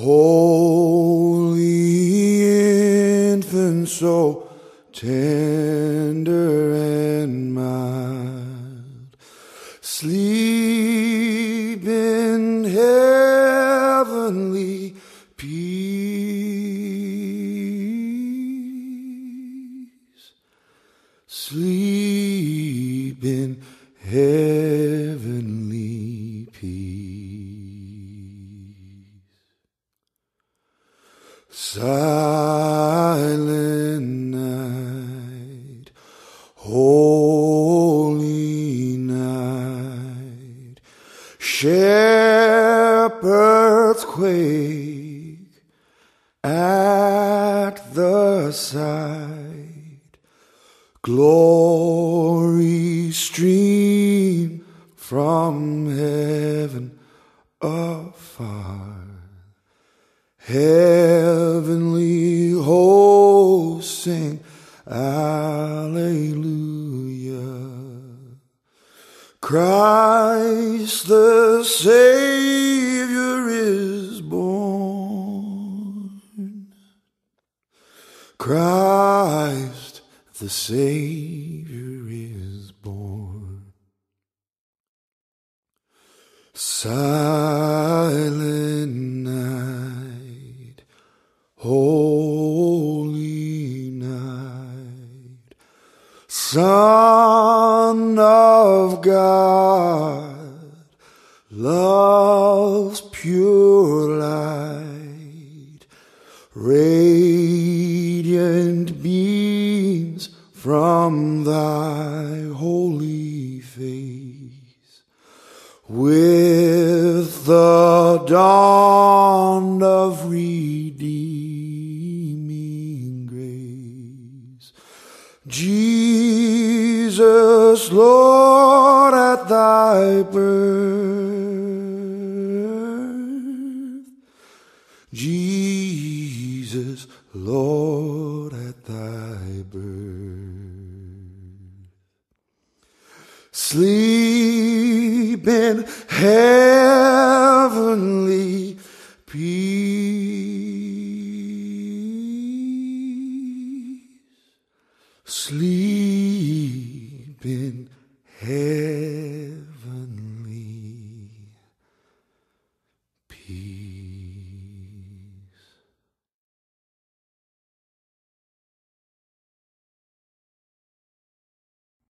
Holy infant, so tender and mild, sleep in heavenly peace. Sleep in Silent night, holy night, shepherds quake at the sight, glory stream from heaven afar. Heavenly hosts sing Alleluia. Christ the Savior is born. Christ the Savior is born. Silent Son of God, love's pure light, radiant beams from thy holy face with the dawn of redeeming grace. Jesus, Lord, at thy birth. Jesus, Lord, at thy birth. Sleep in heavenly peace. Sleep been held.